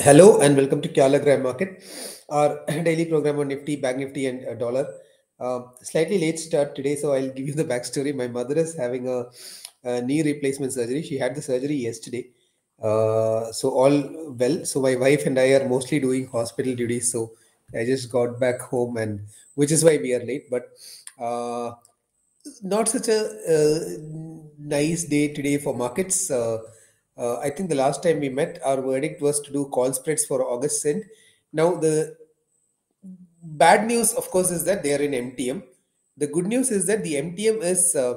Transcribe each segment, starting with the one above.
Hello and welcome to Kya Lag Raha Hai Market, our daily program on Nifty, Bank Nifty, and uh, dollar. Um, slightly late start today, so I'll give you the backstory. My mother is having a, a knee replacement surgery. She had the surgery yesterday, uh, so all well. So my wife and I are mostly doing hospital duties. So I just got back home, and which is why we are late. But uh, not such a uh, nice day today for markets. Uh, I think the last time we met, our verdict was to do call spreads for August end. Now, the bad news, of course, is that they are in MTM. The good news is that the MTM is uh,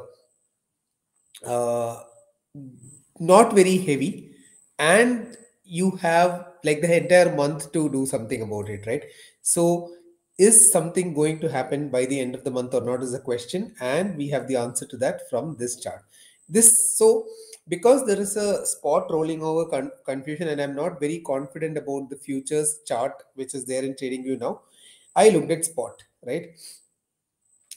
uh, not very heavy, and you have like the entire month to do something about it, right? So, is something going to happen by the end of the month or not is a question, and we have the answer to that from this chart. This so because there is a spot rolling over con- confusion and i'm not very confident about the futures chart which is there in TradingView now i looked at spot right?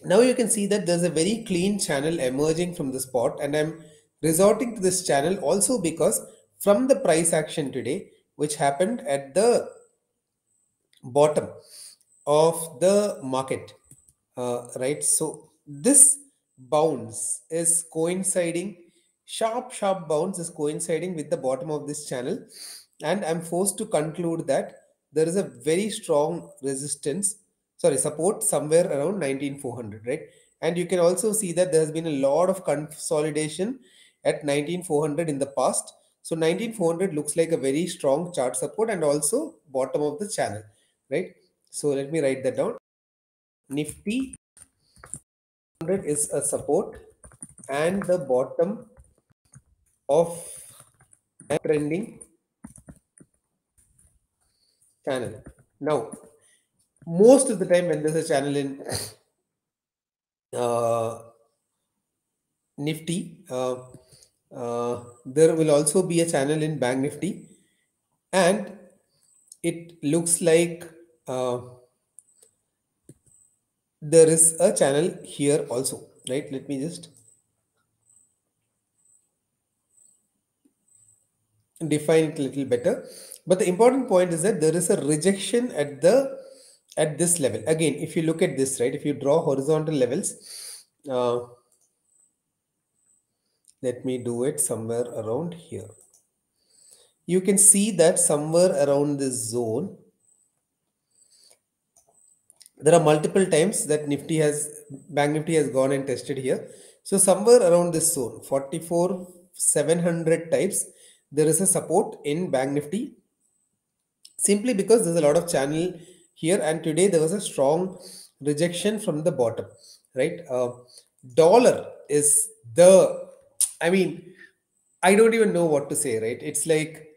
Now you can see that there's a very clean channel emerging from the spot and i'm resorting to this channel also because from the price action today which happened at the bottom of the market uh, right? So this bounce is coinciding sharp sharp bounce is coinciding with the bottom of this channel. And i'm forced to conclude that there is a very strong resistance sorry support somewhere around 19400 right? And you can also see that there has been a lot of consolidation at 19400 in the past. So 19400 looks like a very strong chart support and also bottom of the channel right? So let me write that down. Nifty 100 is a support and the bottom of trending channel. Now, most of the time when there's a channel in uh, Nifty, uh, uh, there will also be a channel in Bank Nifty, and it looks like uh, there is a channel here also, right? Let me just define it a little better. But the important point is that there is a rejection at the at this level. Again if you look at this right if you draw horizontal levels uh, let me do it somewhere around here. You can see that somewhere around this zone there are multiple times that nifty has bank nifty has gone and tested here. So somewhere around this zone 44 700 types there is a support in Bank Nifty. Simply because there's a lot of channel here and today there was a strong rejection from the bottom right? Uh, dollar is the i mean i don't even know what to say right? It's like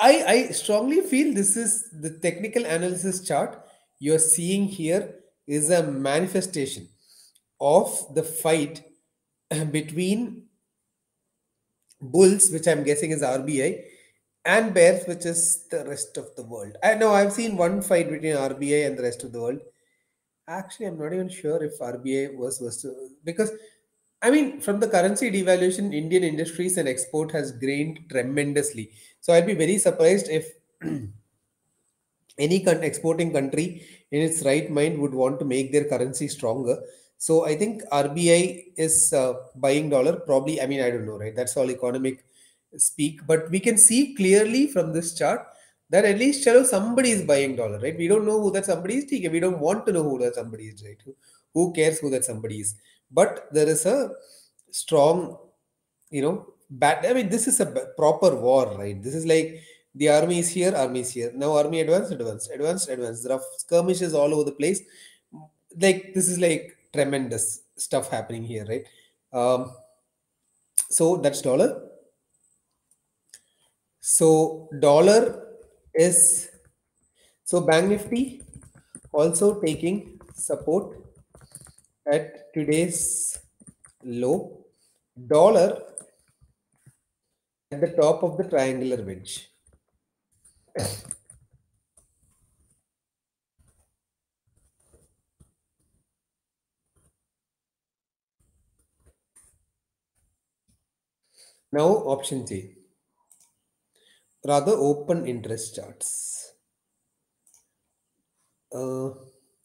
i i strongly feel this is the technical analysis chart you're seeing here is a manifestation of the fight between bulls, which I'm guessing is RBI, and bears, which is the rest of the world. I know I've seen one fight between RBI and the rest of the world. Actually, I'm not even sure if RBI was was because I mean, from the currency devaluation, Indian industries and export has gained tremendously. So I'd be very surprised if any exporting country in its right mind would want to make their currency stronger. So I think RBI is uh, buying dollar. Probably, I mean, I don't know, right? That's all economic speak. But we can see clearly from this chart that at least chalo, somebody is buying dollar, right? We don't know who that somebody is. We don't want to know who that somebody is, right? Who cares who that somebody is? But there is a strong, you know, bad. I mean, this is a proper war, right? This is like the army is here, army is here. Now army advance, advance, advance, advance. There are skirmishes all over the place. Like this is like tremendous stuff happening here, right? Um, so that's dollar. So dollar is so Bank Nifty also taking support at today's low. Dollar at the top of the triangular wedge. Now option chain rather open interest charts. Uh,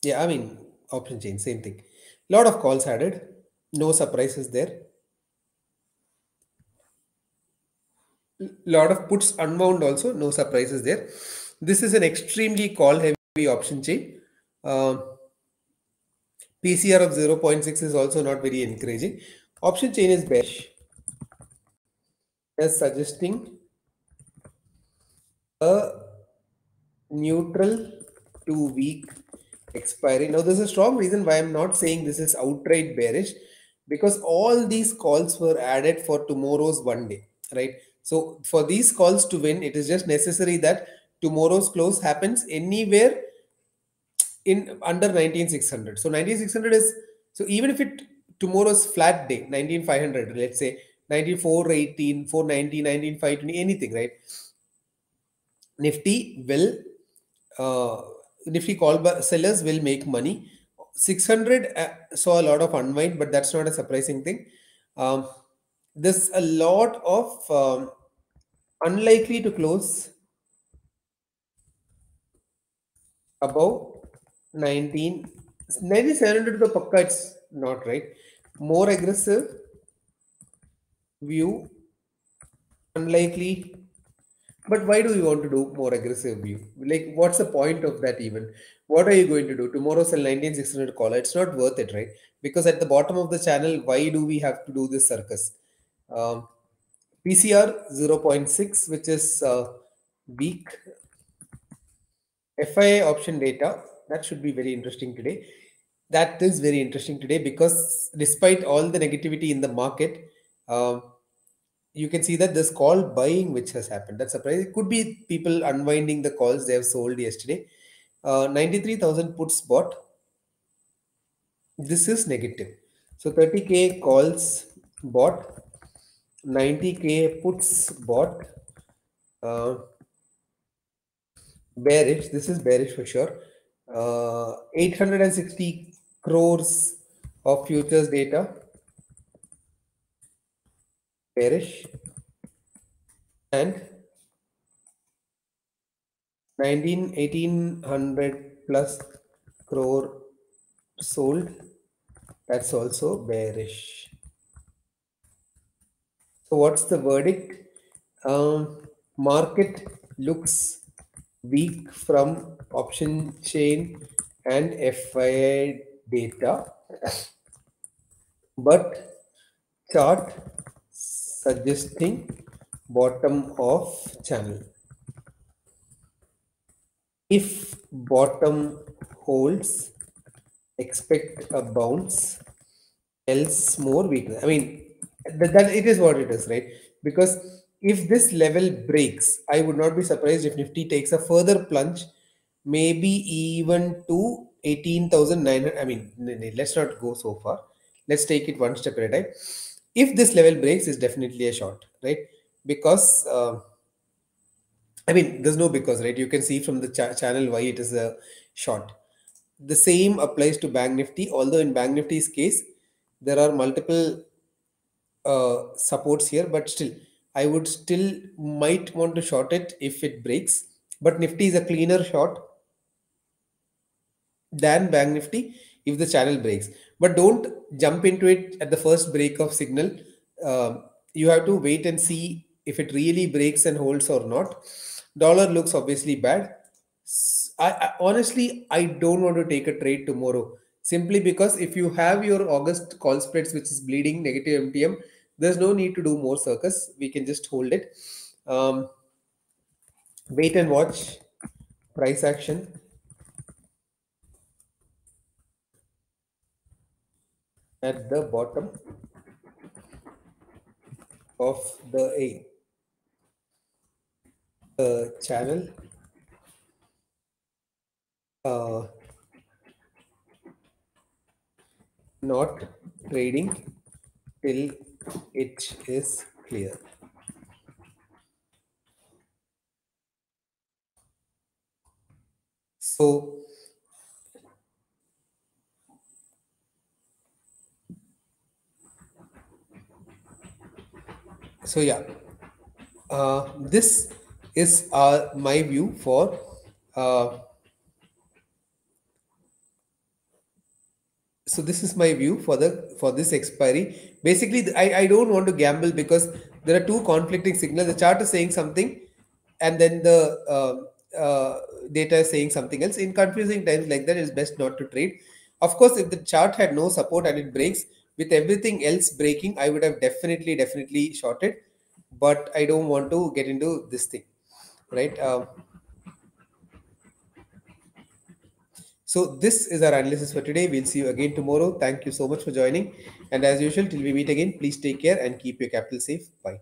yeah, I mean, option chain, same thing. Lot of calls added, no surprises there. Lot of puts unwound also, no surprises there. This is an extremely call heavy option chain. Um, PCR of 0.6 is also not very encouraging. Option chain is bearish. As suggesting a neutral to weak expiry. Now, there's a strong reason why I'm not saying this is outright bearish because all these calls were added for tomorrow's one day, right? So, for these calls to win, it is just necessary that tomorrow's close happens anywhere in under 19600. So, 19600 is so even if it tomorrow's flat day 19500, let's say 9418, 490, 19520, anything, right? Nifty will uh, Nifty call sellers will make money. 600 uh, saw a lot of unwind, but that's not a surprising thing. Um, there's a lot of um, unlikely to close above 19 9700 to the pakka it's not right more aggressive view unlikely but why do you want to do more aggressive view? Like, what's the point of that even? What are you going to do? Tomorrow sell 19600 call. It's not worth it, right? Because at the bottom of the channel, why do we have to do this circus? Um, PCR 0.6, which is uh, weak. FII option data, that should be very interesting today. That is very interesting today because despite all the negativity in the market, um, you can see that this call buying which has happened. That's surprising. It could be people unwinding the calls they have sold yesterday. Uh, 93,000 puts bought. This is negative. So 30k calls bought, 90k puts bought. Uh, bearish. This is bearish for sure. Uh, 860 crores of futures data bearish and 19 1800 plus crore sold that's also bearish so what's the verdict um, market looks weak from option chain and FII data but chart suggesting bottom of channel. If bottom holds, expect a bounce, else more weakness. I mean, that, that it is what it is, right? Because if this level breaks, I would not be surprised if Nifty takes a further plunge, maybe even to 18,900. I mean, let's not go so far. Let's take it one step at a time if this level breaks is definitely a short right because uh, i mean there's no because right you can see from the ch channel why it is a short the same applies to bank nifty although in bank nifty's case there are multiple uh, supports here but still i would still might want to short it if it breaks. But nifty is a cleaner short than bank nifty if the channel breaks. But don't jump into it at the first break of signal. Um, you have to wait and see if it really breaks and holds or not. Dollar looks obviously bad. I, I, honestly i don't want to take a trade tomorrow simply because if you have your august call spreads which is bleeding negative mtm there's no need to do more circus. We can just hold it. Um, wait and watch. Price action. At the bottom of the A. Channel. Uh, not trading till it is clear. So so yeah uh, this is uh, my view for uh, so this is my view for the for this expiry. Basically I, I don't want to gamble because there are two conflicting signals. The chart is saying something and then the uh, uh, data is saying something else. In confusing times like that it's best not to trade. Of course if the chart had no support and it breaks with everything else breaking i would have definitely definitely shorted. But i don't want to get into this thing right? Um, So this is our analysis for today. We'll see you again tomorrow. Thank you so much for joining. And as usual, till we meet again, please take care and keep your capital safe. Bye.